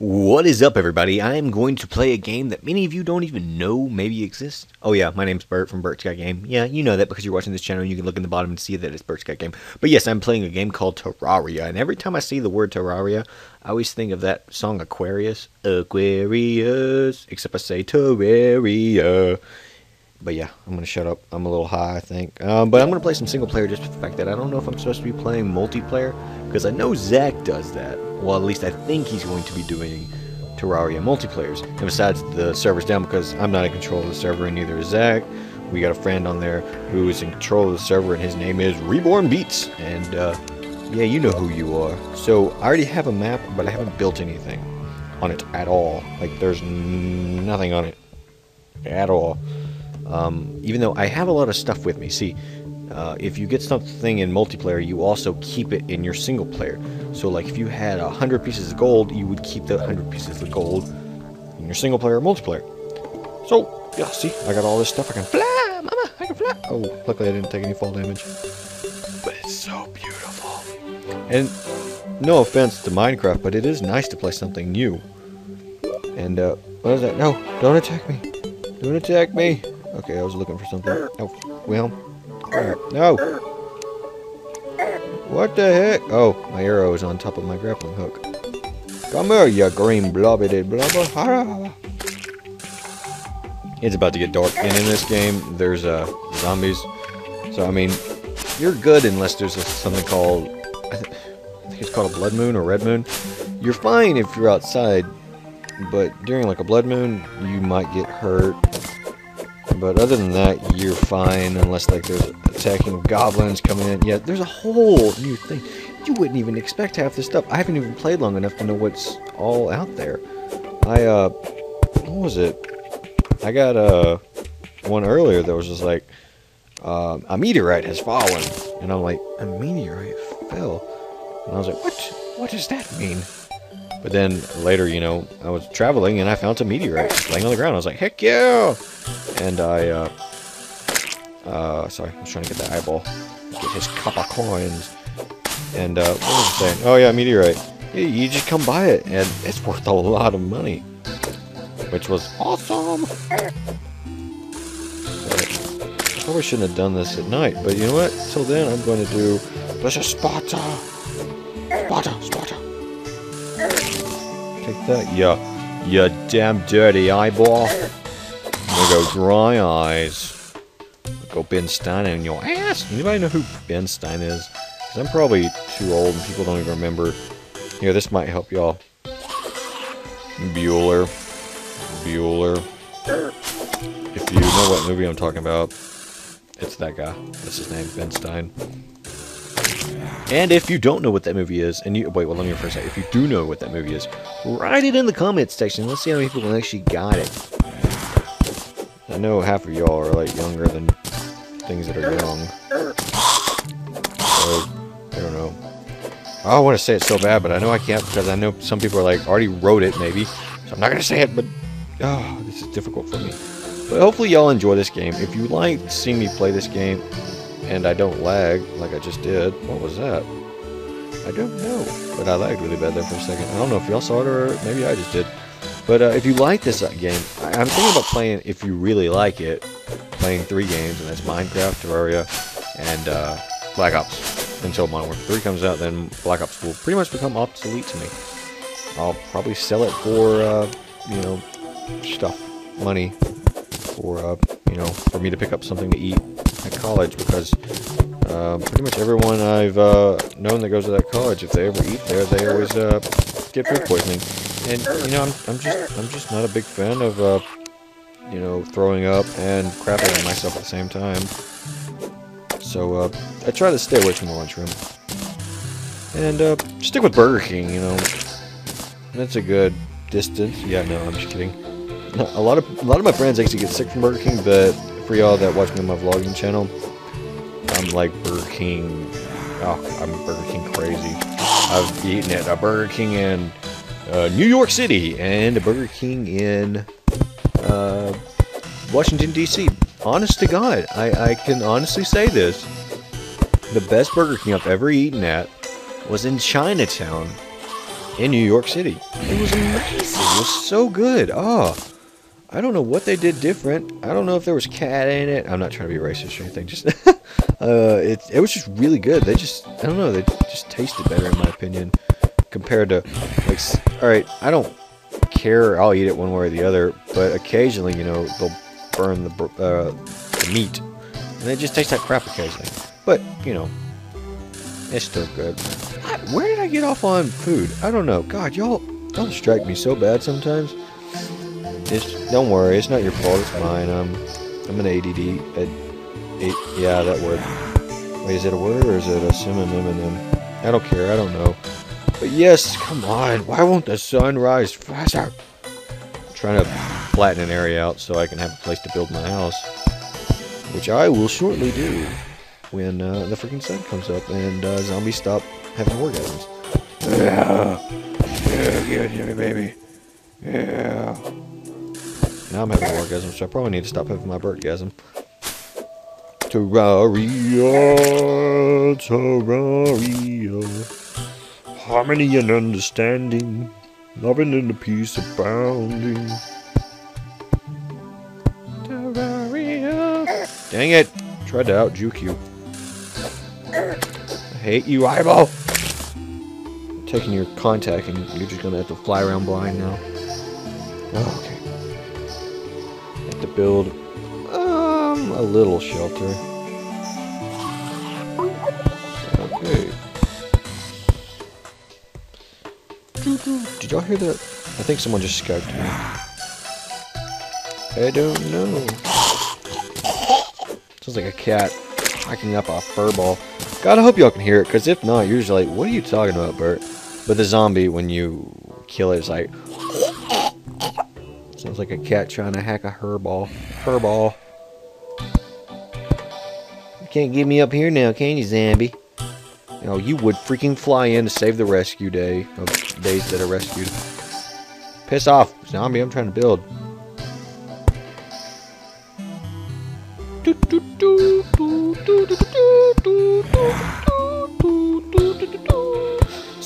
What is up, everybody? I am going to play a game that many of you don't even know maybe exists. Oh yeah, my name's Burt from Burt's Got Game. Yeah, you know that because you're watching this channel. And you can look in the bottom and see that it's Burt's Got Game. But yes, I'm playing a game called Terraria, and every time I see the word Terraria, I always think of that song Aquarius. Aquarius. Except I say Terraria. But yeah, I'm gonna shut up. I'm a little high, I think. Um, but I'm gonna play some single player just for the fact that I don't know if I'm supposed to be playing multiplayer because I know Zach does that. Well, at least I think he's going to be doing Terraria multiplayers. And besides, the server's down because I'm not in control of the server, and neither is Zach. We got a friend on there who is in control of the server, and his name is Reborn Beats. And uh, yeah, you know who you are. So I already have a map, but I haven't built anything on it at all. Like there's nothing on it at all. Um, even though I have a lot of stuff with me. See, uh, if you get something in multiplayer, you also keep it in your single player. So, like, if you had a hundred pieces of gold, you would keep the hundred pieces of gold in your single player or multiplayer. So, yeah, see, I got all this stuff. I can fly, mama, I can fly. Oh, luckily I didn't take any fall damage. But it's so beautiful. And no offense to Minecraft, but it is nice to play something new. And uh, what is that? No, don't attack me. Don't attack me. Okay, I was looking for something. Oh, well. No. What the heck? Oh, my arrow is on top of my grappling hook. Come here, you green blobbity blubber. It's about to get dark, and in this game, there's uh, zombies. So, I mean, you're good unless there's a, something called, I, th I think it's called a blood moon or red moon. You're fine if you're outside, but during like a blood moon, you might get hurt but other than that, you're fine unless like there's attacking goblins coming in. Yeah, there's a whole new thing. You wouldn't even expect half this stuff. I haven't even played long enough to know what's all out there. I uh, what was it? I got uh one earlier that was just like uh, a meteorite has fallen, and I'm like a meteorite fell, and I was like, what? What does that mean? But then later, you know, I was traveling and I found a meteorite laying on the ground. I was like, heck yeah! And I, uh, uh, sorry, I was trying to get the eyeball. Get his copper coins. And, uh, what was I saying? Oh yeah, meteorite. You just come by it and it's worth a lot of money. Which was awesome! So, I probably shouldn't have done this at night, but you know what? Till then, I'm going to do... There's a Sparta! Sparta! Sparta! That, you, you damn dirty eyeball. There go dry eyes. Go Ben Stein in your ass. Anybody know who Ben Stein is? Because I'm probably too old and people don't even remember. Here, this might help y'all. Bueller. Bueller. If you know what movie I'm talking about, it's that guy. That's his name, Ben Stein. And if you don't know what that movie is, and you wait, well, let me first say, if you do know what that movie is, write it in the comments section. Let's see how many people actually got it. I know half of y'all are like younger than things that are young. So, I don't know. Oh, I want to say it so bad, but I know I can't because I know some people are like already wrote it maybe. So I'm not gonna say it, but oh, this is difficult for me. But hopefully y'all enjoy this game. If you like seeing me play this game, and I don't lag like I just did. What was that? I don't know, but I lagged really bad there for a second. I don't know if y'all saw it or maybe I just did. But uh, if you like this uh, game, I am thinking about playing, if you really like it, playing three games, and that's Minecraft, Terraria, and uh, Black Ops. Until Modern Warfare 3 comes out, then Black Ops will pretty much become obsolete to me. I'll probably sell it for, uh, you know, stuff, money, for, uh, you know, for me to pick up something to eat at college because uh, pretty much everyone I've uh, known that goes to that college, if they ever eat there, they always uh, get food poisoning. And you know, I'm, I'm just I'm just not a big fan of uh, you know throwing up and crapping on myself at the same time. So uh, I try to stay away from the lunchroom and uh, stick with Burger King. You know, that's a good distance. Yeah, no, I'm just kidding. A lot of a lot of my friends actually get sick from Burger King, but for y'all that watch me on my vlogging channel, I'm like Burger King. Oh, I'm Burger King crazy. I've eaten at a Burger King in uh, New York City and a Burger King in uh, Washington D.C. Honest to God, I, I can honestly say this: the best Burger King I've ever eaten at was in Chinatown in New York City. It was amazing. It was so good. Oh, I don't know what they did different. I don't know if there was cat in it. I'm not trying to be racist or anything. Just uh, it it was just really good. They just I don't know. They just tasted better in my opinion compared to like. All right, I don't care. I'll eat it one way or the other. But occasionally, you know, they'll burn the uh, the meat, and it just tastes like crap occasionally. But you know, it's still good. I, where did I get off on food? I don't know. God, y'all y'all distract me so bad sometimes. It's, don't worry, it's not your fault. It's mine. I'm I'm an ADD. yeah, that word. Wait, is it a word or is it a synonym? I don't care. I don't know. But yes, come on. Why won't the sun rise faster? I'm trying to flatten an area out so I can have a place to build my house. Which I will shortly do when uh, the freaking sun comes up and uh, zombies stop having orgasms. Yeah. Yeah, give it to me, baby. Yeah. Now I'm having orgasms, so I probably need to stop having my birdgasm. Terraria, Terraria. Harmony and understanding. Loving and the peace abounding. Terraria. Dang it. Tried to outjuke you. I hate you, eyeball. I'm taking your contact and you're just gonna have to fly around blind now. Oh, okay to build um, a little shelter. Okay. Did y'all hear that? I think someone just skyped me. I don't know. Sounds like a cat hacking up a fur ball. God, I hope y'all can hear it, because if not, you're usually like, what are you talking about, Burt? But the zombie, when you kill it's like, Sounds like a cat trying to hack a herball. Herball. You can't get me up here now, can you, Zambi? You know, you would freaking fly in to save the rescue day of days that are rescued. Piss off, zombie, I'm trying to build.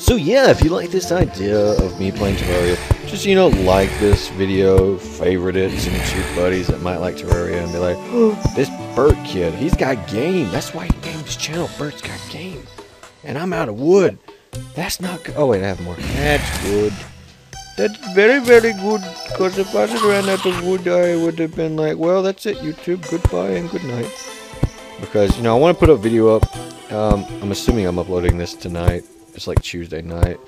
So yeah, if you like this idea of me playing Terraria, just, you know, like this video, favorite it, send it to your buddies that might like Terraria, and be like, oh, this Burt kid, he's got game. That's why he named his channel Burt's Got Game. And I'm out of wood. That's not good. Oh, wait, I have more. That's good. That's very, very good. Because if I ran out of wood, I would have been like, well, that's it, YouTube. Goodbye and good night. Because, you know, I want to put a video up. Um, I'm assuming I'm uploading this tonight. It's like Tuesday night.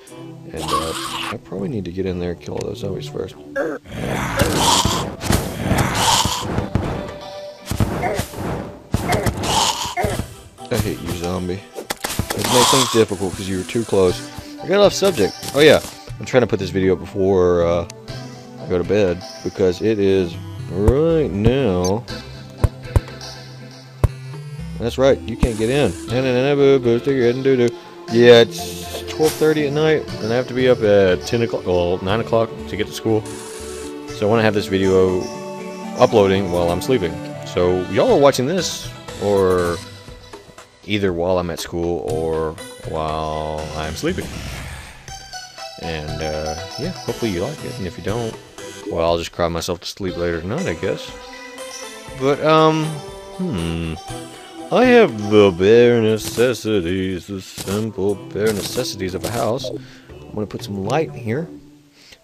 And uh, I probably need to get in there and kill all those zombies first. I hate you, zombie. It makes things difficult because you were too close. I got off subject. Oh yeah, I'm trying to put this video up before uh, I go to bed because it is right now. That's right, you can't get in. Boo boo, Stick your head and doo doo. Yeah, it's 12.30 at night, and I have to be up at 10 o'clock, well, 9 o'clock to get to school. So I want to have this video uploading while I'm sleeping. So y'all are watching this, or either while I'm at school or while I'm sleeping. And, uh, yeah, hopefully you like it, and if you don't, well, I'll just cry myself to sleep later tonight, I guess. But, um, hmm... I have the bare necessities, the simple bare necessities of a house. I'm going to put some light in here.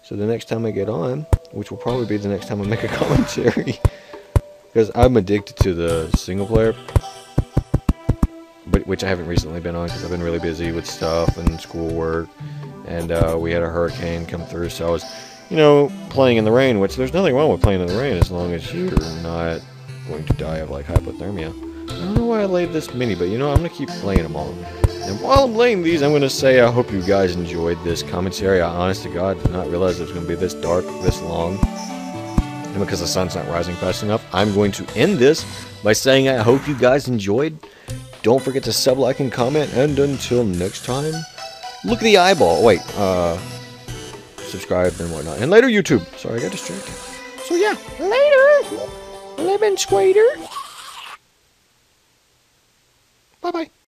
So the next time I get on, which will probably be the next time I make a commentary, because I'm addicted to the single player, but which I haven't recently been on because I've been really busy with stuff and schoolwork, and uh, we had a hurricane come through, so I was, you know, playing in the rain, which there's nothing wrong with playing in the rain as long as you're not going to die of like hypothermia. I don't know why I laid this mini, but you know, I'm going to keep playing them all. And while I'm playing these, I'm going to say I hope you guys enjoyed this commentary. I honest to God did not realize it was going to be this dark, this long. And because the sun's not rising fast enough, I'm going to end this by saying I hope you guys enjoyed. Don't forget to sub, like, and comment. And until next time, look at the eyeball. Wait, uh, subscribe and whatnot. And later, YouTube. Sorry, I got distracted. So yeah, later, lemon squater. Bye bye.